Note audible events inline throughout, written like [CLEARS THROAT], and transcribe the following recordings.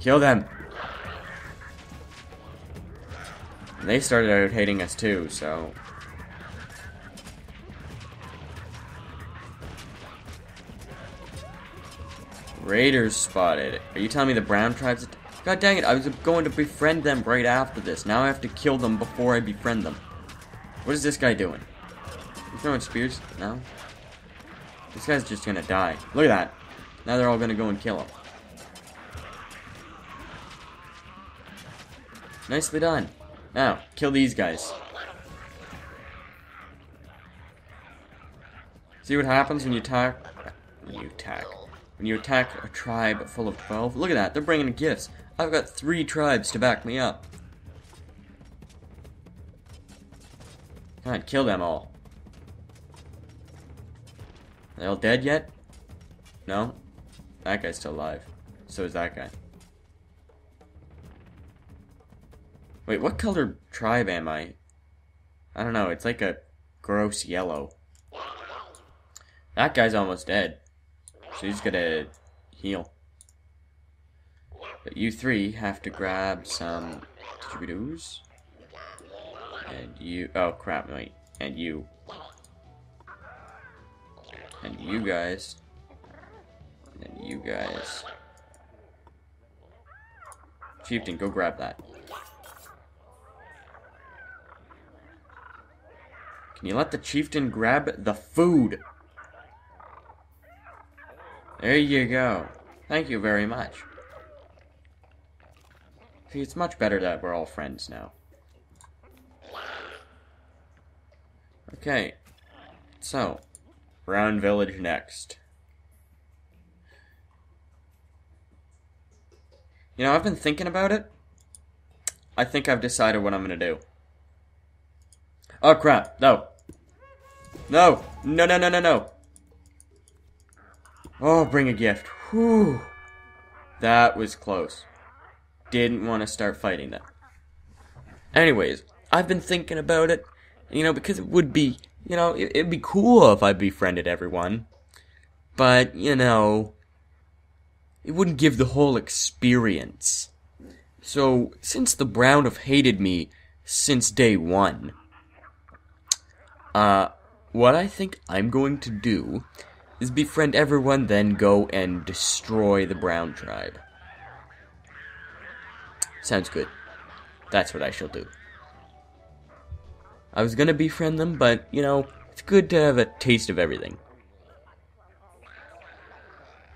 Kill them. They started out hating us too, so. Raiders spotted. Are you telling me the brown tribes? God dang it, I was going to befriend them right after this. Now I have to kill them before I befriend them. What is this guy doing? He's throwing spears? No? This guy's just gonna die. Look at that. Now they're all gonna go and kill him. Nicely done. Now, kill these guys. See what happens when you attack... You attack. When you attack a tribe full of 12. Look at that, they're bringing gifts. I've got three tribes to back me up. God, kill them all. Are they all dead yet? No? That guy's still alive. So is that guy. Wait, what color tribe am I? I don't know, it's like a gross yellow. That guy's almost dead. So he's gonna heal. But you three have to grab some distributors. And you, oh crap, wait, and you. And you guys. And you guys. Chieftain, go grab that. Can you let the chieftain grab the food? There you go. Thank you very much. See, it's much better that we're all friends now. Okay. So, Brown Village next. You know, I've been thinking about it. I think I've decided what I'm gonna do. Oh crap, no. No, no, no, no, no, no. Oh, bring a gift. Whew. That was close. Didn't want to start fighting them. Anyways, I've been thinking about it, you know, because it would be, you know, it, it'd be cool if I befriended everyone. But, you know, it wouldn't give the whole experience. So, since the Brown have hated me since day one, uh, what I think I'm going to do is befriend everyone, then go and destroy the Brown tribe. Sounds good. That's what I shall do. I was gonna befriend them, but, you know, it's good to have a taste of everything.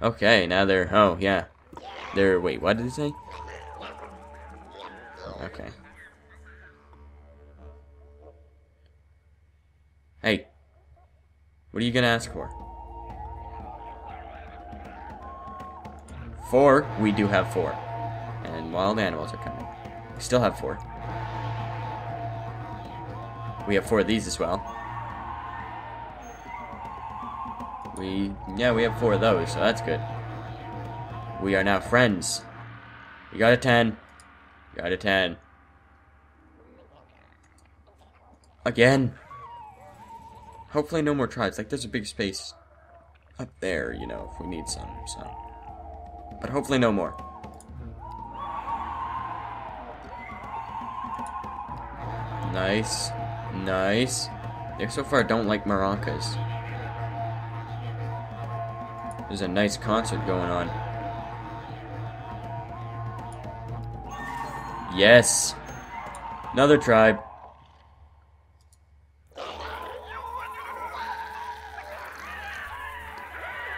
Okay, now they're, oh, yeah. They're, wait, what did he say? Okay. Hey. What are you gonna ask for? Four. We do have four. And wild animals are coming. We still have four. We have four of these as well. We, yeah, we have four of those, so that's good. We are now friends. We got a 10. You Got a 10. Again. Hopefully no more tribes. Like, there's a big space up there, you know, if we need some, so. But hopefully no more. Nice. Nice. They so far don't like maracas. There's a nice concert going on. Yes. Another tribe.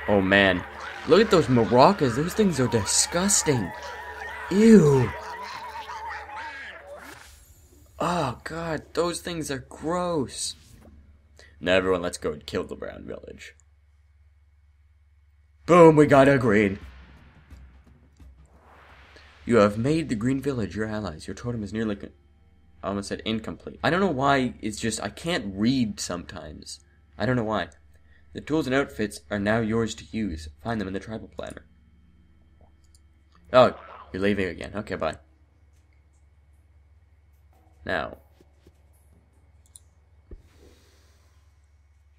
Oh man. Look at those maracas. Those things are disgusting. Ew. Oh god, those things are gross. Now everyone let's go and kill the brown village. Boom, we got a green. You have made the green village your allies. Your totem is nearly... I almost said incomplete. I don't know why it's just... I can't read sometimes. I don't know why. The tools and outfits are now yours to use. Find them in the tribal planner. Oh, you're leaving again. Okay, bye. Now.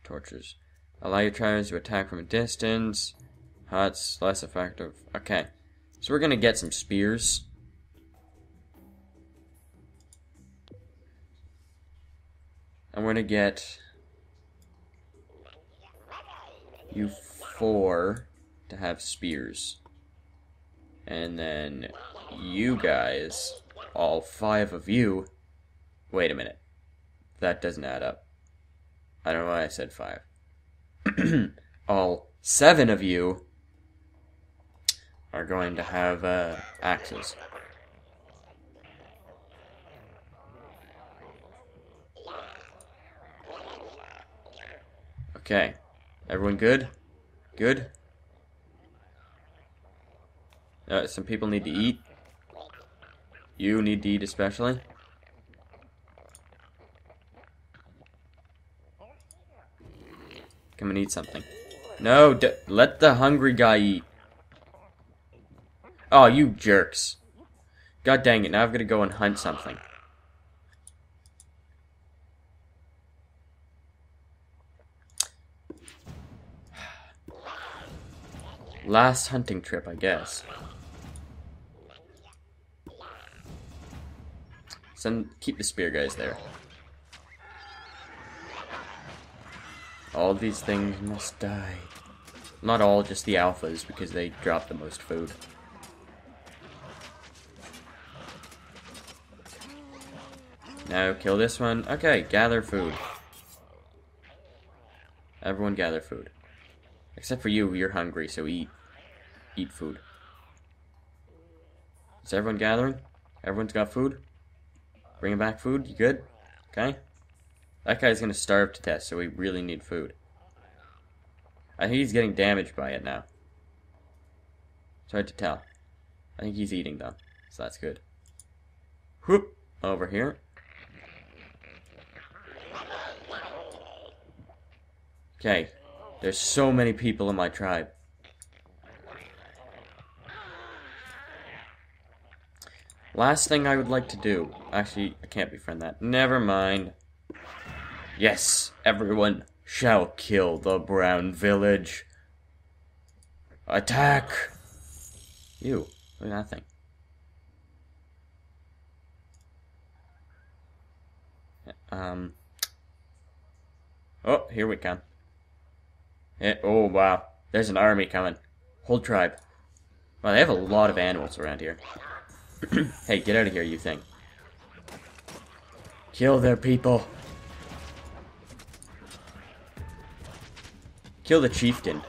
Torches. Allow your tribes to attack from a distance. Huts, less effective. Okay. So we're gonna get some spears. And we're gonna get you four to have spears. And then you guys, all five of you. Wait a minute. That doesn't add up. I don't know why I said five. [CLEARS THROAT] all seven of you are going to have uh, axes. Okay. Everyone good? Good? Uh, some people need to eat. You need to eat especially. Come and eat something. No, let the hungry guy eat. Oh, you jerks. God dang it, now I've got to go and hunt something. Last hunting trip, I guess. Send, keep the spear guys there. All these things must die. Not all, just the alphas, because they drop the most food. Now kill this one. Okay, gather food. Everyone gather food. Except for you, you're hungry, so eat. Eat food. Is everyone gathering? Everyone's got food? Bringing back food? You good? Okay. That guy's gonna starve to death, so we really need food. I think he's getting damaged by it now. It's hard to tell. I think he's eating though, so that's good. Whoop! Over here. Okay, there's so many people in my tribe. Last thing I would like to do. Actually, I can't befriend that. Never mind. Yes, everyone shall kill the brown village. Attack! You, look at that thing. Um. Oh, here we come. Yeah, oh, wow. There's an army coming. Whole tribe. Wow, they have a lot of animals around here. [CLEARS THROAT] hey, get out of here, you thing. Kill their people. Kill the chieftain.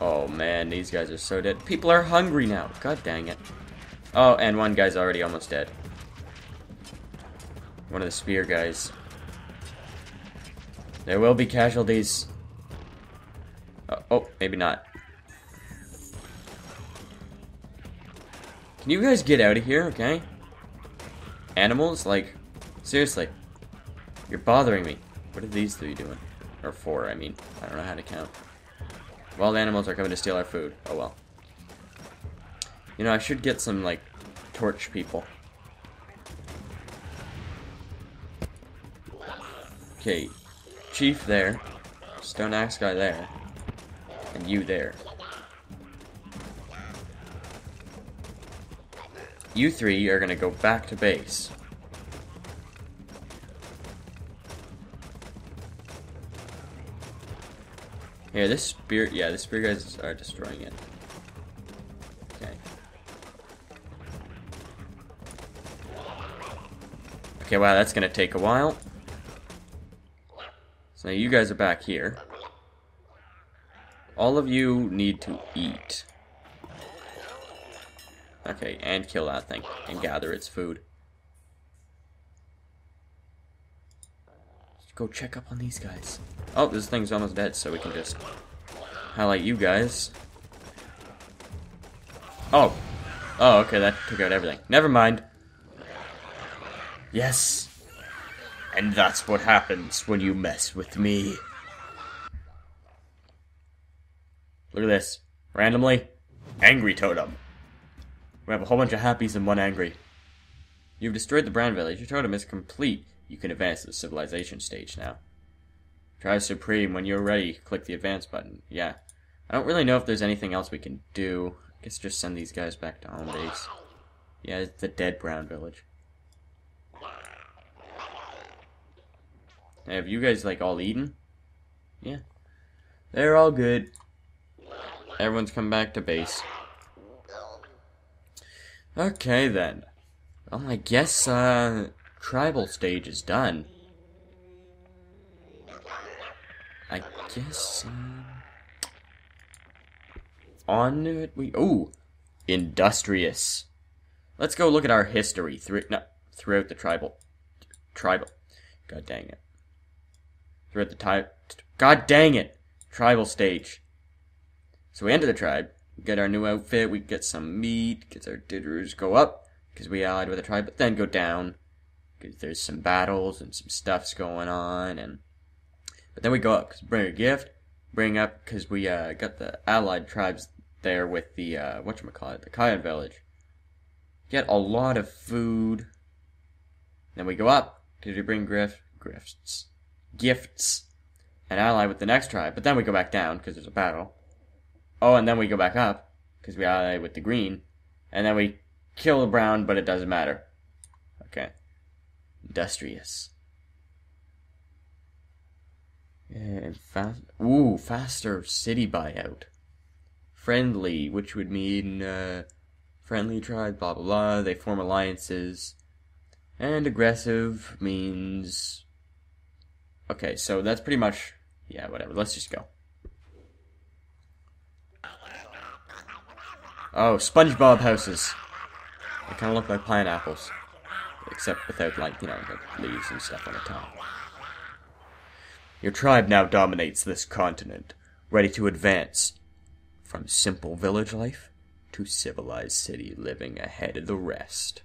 Oh man, these guys are so dead. People are hungry now. God dang it. Oh, and one guy's already almost dead. One of the spear guys. There will be casualties. Uh, oh, maybe not. Can you guys get out of here, okay? Animals? Like, seriously. You're bothering me. What are these three doing? Or four, I mean. I don't know how to count. Wild animals are coming to steal our food. Oh well. You know, I should get some, like, torch people. Okay, Chief there, Stone Axe guy there, and you there. You three are gonna go back to base. Here, this spear, yeah, the spear guys are destroying it. Okay. Okay, wow, that's gonna take a while. So you guys are back here. All of you need to eat. Okay, and kill that thing. And gather its food. Go check up on these guys. Oh, this thing's almost dead, so we can just highlight you guys. Oh. Oh, okay, that took out everything. Never mind. Yes. And that's what happens when you mess with me. Look at this. Randomly, angry totem. We have a whole bunch of happies and one angry. You've destroyed the Brown Village. Your totem is complete. You can advance to the civilization stage now. Try Supreme. When you're ready, click the advance button. Yeah. I don't really know if there's anything else we can do. I guess just send these guys back to home base. Yeah, it's the dead brown village. Have you guys like all eaten? Yeah. They're all good. Everyone's come back to base. Okay then. Well, I guess uh tribal stage is done. I guess uh, on it we oh industrious. Let's go look at our history through no, throughout the tribal tribal. God dang it. Throughout the time. God dang it! Tribal stage. So we enter the tribe, We get our new outfit, we get some meat, get our ditters go up, because we allied with the tribe, but then go down, because there's some battles and some stuff's going on, and but then we go up, because bring a gift, bring up, because we uh, got the allied tribes there with the, uh, whatchamacallit, the Cyan village. Get a lot of food, then we go up, because we bring grift, grifts, gifts, and ally with the next tribe, but then we go back down, because there's a battle. Oh, and then we go back up, because we ally with the green, and then we kill the brown, but it doesn't matter. Okay. Industrious. And fast. Ooh, faster city buyout. Friendly, which would mean uh, friendly tribe, blah blah blah. They form alliances. And aggressive means. Okay, so that's pretty much. Yeah, whatever. Let's just go. Oh, SpongeBob houses. They kind of look like pineapples. Except without, like, you know, the leaves and stuff on the top. Your tribe now dominates this continent, ready to advance from simple village life to civilized city living ahead of the rest.